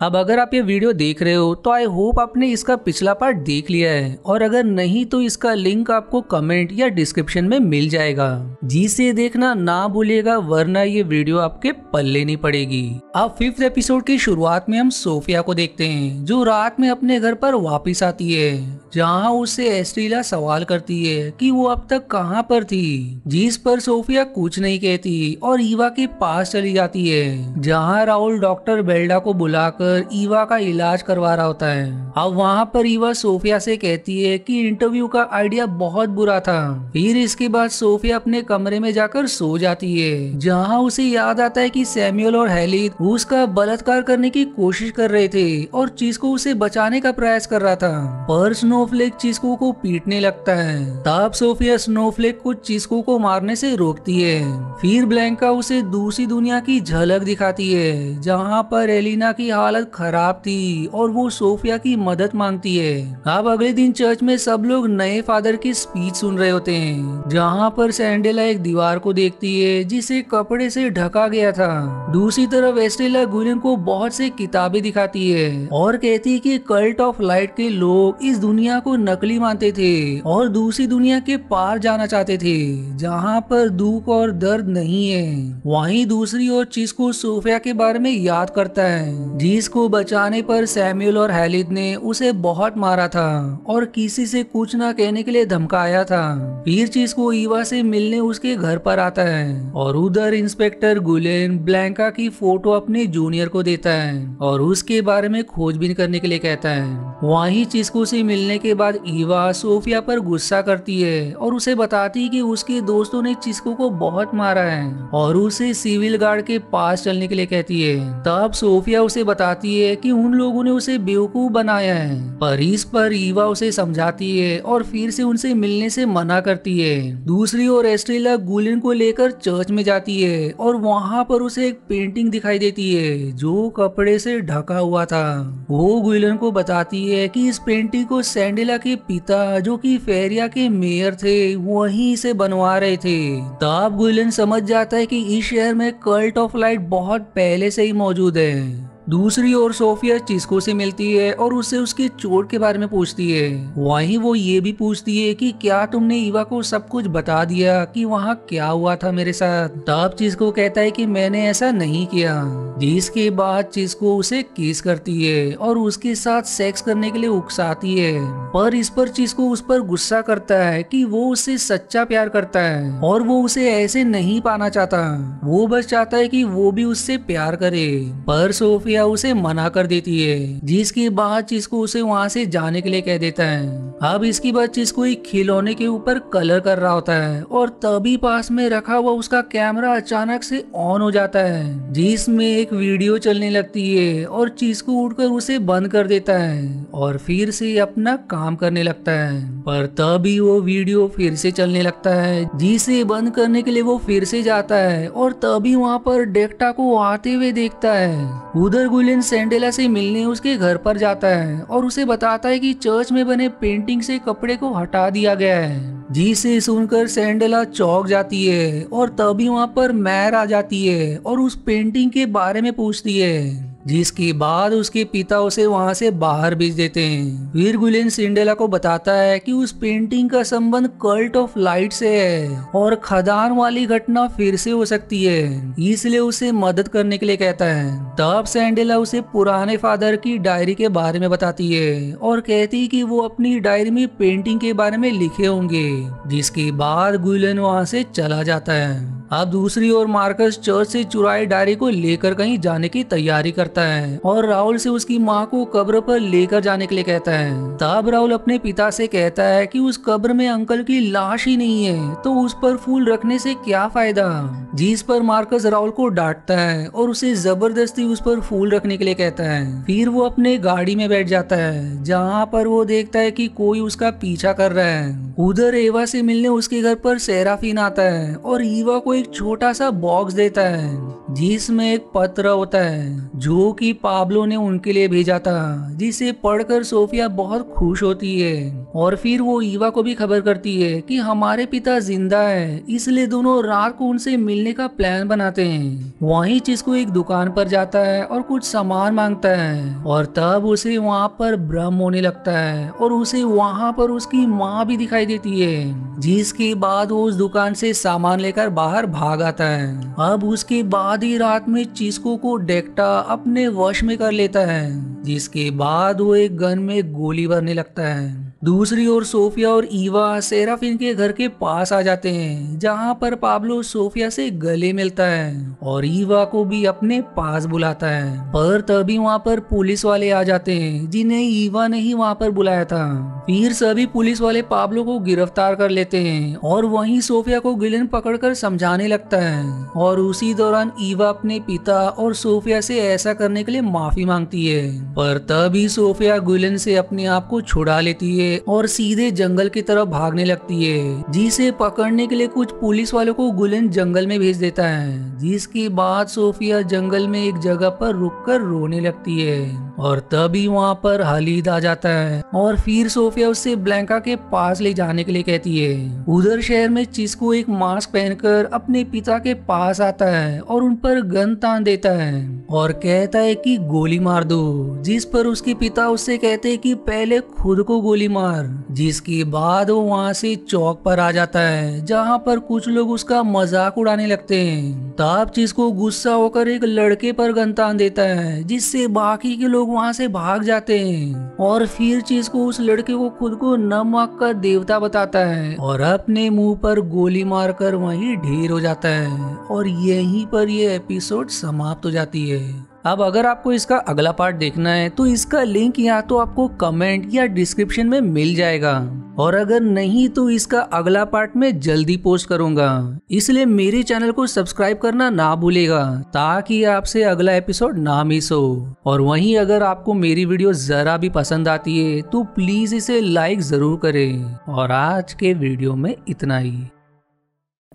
अब अगर आप ये वीडियो देख रहे हो तो आई होप आपने इसका पिछला पार्ट देख लिया है। और अगर नहीं तो इसका लिंक आपको कमेंट या डिस्क्रिप्शन में मिल जाएगा। जिसे देखना ना भूलिएगा, वरना ये वीडियो आपके पल्ले नहीं पड़ेगी। अब फिफ्थ एपिसोड की शुरुआत में हम सोफिया को देखते हैं, जो रात में अपने घर पर वापिस आती है, जहाँ उससे एस्ट्रीला सवाल करती है कि वो अब तक कहाँ पर थी, जिस पर सोफिया कुछ नहीं कहती और ईवा के पास चली जाती है, जहाँ राहुल डॉक्टर बेल्डा को बुलाकर पर ईवा का इलाज करवा रहा होता है। अब वहाँ पर ईवा सोफिया से कहती है कि इंटरव्यू का आइडिया बहुत बुरा था। फिर इसके बाद सोफिया अपने कमरे में जाकर सो जाती है। जहाँ उसे याद आता है कि सैमुअल और हेलिद उसका बलात्कार करने की कोशिश कर रहे थे और चिस्को उसे बचाने का प्रयास कर रहा था। पर स्नोफ्लेक चिस्को को पीटने लगता है। तब सोफिया स्नोफ्लेक को चिस्को को मारने से रोकती है। फिर ब्लैंका उसे दूसरी दुनिया की झलक दिखाती है, जहाँ पर एलिना की हालत हालत खराब थी और वो सोफिया की मदद मांगती है। अब अगले दिन चर्च में सब लोग नए फादर की स्पीच सुन रहे होते हैं, जहाँ पर सैंडेला एक दीवार को देखती है, जिसे कपड़े से ढका गया था। दूसरी तरफ़ एस्टेला गुलिन को बहुत से किताबें दिखाती है और कहती है कि कल्ट ऑफ़ लाइट के लोग इस दुनिया को नकली मानते थे और दूसरी दुनिया के पार जाना चाहते थे, जहाँ पर दुख और दर्द नहीं है। वहीं दूसरी ओर चीज़ को सोफिया के बारे में याद करता है, जिस को बचाने पर सैम्यूल और हैलिद ने उसे बहुत मारा था और किसी से कुछ न कहने के लिए धमकाया था। फिर चीज़ को ईवा से मिलने उसके घर पर आता है और उधर इंस्पेक्टर गुलेन ब्लैंका की फ़ोटो अपने जूनियर को देता है और उसके बारे में खोजबीन करने के लिए कहता है। वहीं चिस्को से मिलने के बाद ईवा सोफिया पर गुस्सा करती है और उसे बताती है कि उसके दोस्तों ने चिस्को को बहुत मारा है और उसे सिविल गार्ड के पास चलने के लिए कहती है। तब सोफिया उसे बताती बताती है कि उन लोगों ने उसे बेवकूफ़ बनाया है। पर इस पर ईवा उसे समझाती है और फिर से उनसे मिलने से मना करती है। दूसरी ओर एस्ट्रेला गुलिन को लेकर चर्च में जाती है और वहाँ पर उसे एक पेंटिंग दिखाई देती है, जो कपड़े से ढका हुआ था। वो गुलिन को बताती है कि इस पेंटिंग को सैंडेला के पिता, जो कि फेरिया के मेयर थे, वही इसे बनवा रहे थे। तब गुलिन समझ जाता है कि इस शहर में कल्ट ऑफ़ लाइट बहुत पहले से ही मौजूद है। दूसरी ओर सोफिया चिस्को से मिलती है और उससे उसके चोट के बारे में पूछती है। वहीं वो ये भी पूछती है कि क्या तुमने ईवा को सब कुछ बता दिया कि वहाँ क्या हुआ था मेरे साथ? तब चिस्को कहता है कि मैंने ऐसा नहीं किया, जिसके बाद चिस्को उसे किस करती है और उसके साथ सेक्स करने के लिए उकसाती है। पर इस पर चिस्को उस पर गुस्सा करता है कि वो उससे सच्चा प्यार करता है और वो उसे ऐसे नहीं पाना चाहता। वो बस चाहता है कि वो भी उससे प्यार करे। पर सोफिया सोफिया उसे मना कर देती है। जिसके बाद चिस्को उसे वहाँ से जाने के लिए कह देता है। अब इसके बाद चिस्को एक खिलौने के ऊपर कलर कर रहा होता है और तभी पास में रखा हुआ उसका कैमरा अचानक से ऑन हो जाता है, जिसमें एक वीडियो चलने लगती है और चिस्को उड़कर उसे बंद कर देता है और फिर से अपना काम करने लगता है। पर तभी वो वीडियो फिर से चलने लगता है, जिसे बंद करने के लिए वो फिर से जाता है और तभी वहाँ पर डेक्टा को आते हुए देखता है। उधर गुलिन सैंडेला से मिलने उसके घर पर जाता है और उसे बताता है कि चर्च में बने पेंटिंग से कपड़े को हटा दिया गया है, जिसे सुनकर सेंडेला चौक जाती है और तभी वहाँ पर मैर आ जाती है और उस पेंटिंग के बारे में पूछती है। जिसके बाद उसके पिता उसे वहाँ से बाहर भेज देते हैं। वीर गुलिन सिंडेला को बताता है कि उस पेंटिंग का संबंध कल्ट ऑफ़ लाइट से है और खदान वाली घटना फिर से हो सकती है, इसलिए उसे मदद करने के लिए कहता है। तब सैंडेला उसे पुराने फादर की डायरी के बारे में बताती है और कहती कि वो अपनी डायरी में पेंटिंग के बारे में लिखे होंगे, जिसके बाद गुलिन वहाँ से चला जाता है। अब दूसरी ओर मार्कस चर्च से चुराई डायरी को लेकर कहीं जाने की तैयारी करता है और राहुल से उसकी माँ को कब्र पर लेकर जाने के लिए कहता है। तब राहुल अपने पिता से कहता है कि उस कब्र में अंकल की लाश ही नहीं है तो उस पर फूल रखने से क्या फ़ायदा? जिस पर मार्कस राहुल को डांटता है और उसे ज़बरदस्ती उस पर फूल रखने के लिए कहता है, फिर वो अपने गाड़ी में बैठ जाता है, जहाँ पर वो देखता है कि कोई उसका पीछा कर रहा है। उधर एवा से मिलने उसके घर पर सेराफीन आता है और ईवा को एक छोटा सा बॉक्स देता है, जिसमें एक पत्र होता है, जो कि पाब्लो ने उनके लिए भेजा था, जिसे पढ़कर सोफिया बहुत खुश होती है। और फिर वो ईवा को भी खबर करती है कि हमारे पिता ज़िंदा है, इसलिए दोनों रात को उनसे मिलने का प्लान बनाते हैं। वहीं चिस्को एक दुकान पर जाता है और कुछ सामान माँगता है, और तब उसे वहाँ पर भ्रम होने लगता है, और उसे वहाँ पर उसकी माँ भी दिखाई देती है, जिसके बाद वो उस दुकान से सामान लेकर बाहर भाग आता है। अब उसके बाद ही रात में चिस्को को डेक्टा अपने वश में कर लेता है, जिसके बाद वो एक गन में गोली भरने लगता है। दूसरी ओर सोफिया और ईवा सेराफिन के घर के पास आ जाते हैं, जहाँ पर पाब्लो सोफिया से गले मिलता है और ईवा को भी अपने पास बुलाता है। पर तभी वहाँ पर पुलिस वाले आ जाते हैं, जिन्हें ईवा ने ही वहाँ पर बुलाया था। फिर सभी पुलिस वाले पाब्लो को गिरफ़्तार कर लेते हैं और वहीं सोफिया को गिलन पकड़कर समझाने लगता है। और उसी दौरान ईवा अपने पिता और सोफिया से ऐसा करने के लिए माफ़ी मांगती है। पर तभी सोफिया गुलन से अपने आप को छुड़ा लेती है और सीधे जंगल की तरफ़ भागने लगती है, जिसे पकड़ने के लिए कुछ पुलिस वालों को गुलन जंगल में भेज देता है, जिसके बाद सोफिया जंगल में एक जगह पर रुककर रोने लगती है। और तभी वहाँ पर हलीद आ जाता है और फिर सोफिया उससे ब्लैंका के पास ले जाने के लिए कहती है। उधर शहर में चिस्को एक मास्क पहनकर अपने पिता के पास आता है और उन पर गन तान देता है और कहता है कि गोली मार दो, जिस पर उसके पिता उससे कहते हैं कि पहले खुद को गोली मार, जिसके बाद वो वहाँ से चौक पर आ जाता है, जहाँ पर कुछ लोग उसका मज़ाक उड़ाने लगते हैं। तब चिस्को गुस्सा होकर एक लड़के पर गन तान देता है, जिससे बाकी के लोग वहाँ से भाग जाते हैं। और फिर चीज़ को उस लड़के को खुद को नमक का देवता बताता है और अपने मुँह पर गोली मारकर वहीं ढेर हो जाता है और यहीं पर ये एपिसोड समाप्त हो जाती है। अब अगर आपको इसका अगला पार्ट देखना है तो इसका लिंक या तो आपको कमेंट या डिस्क्रिप्शन में मिल जाएगा। और अगर नहीं तो इसका अगला पार्ट में जल्दी पोस्ट करूँगा। इसलिए मेरे चैनल को सब्सक्राइब करना ना भूलेगा, ताकि आपसे अगला एपिसोड ना मिस हो। और वहीं अगर आपको मेरी वीडियो जरा भी पसंद आती है तो प्लीज़ इसे लाइक ज़रूर करें। और आज के वीडियो में इतना ही।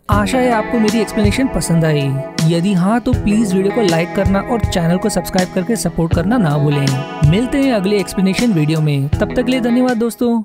आशा है आपको मेरी एक्सप्लेनेशन पसंद आई। यदि हाँ तो प्लीज़ वीडियो को लाइक करना और चैनल को सब्सक्राइब करके सपोर्ट करना ना भूलें। मिलते हैं अगले एक्सप्लेनेशन वीडियो में। तब तक के लिए धन्यवाद दोस्तों।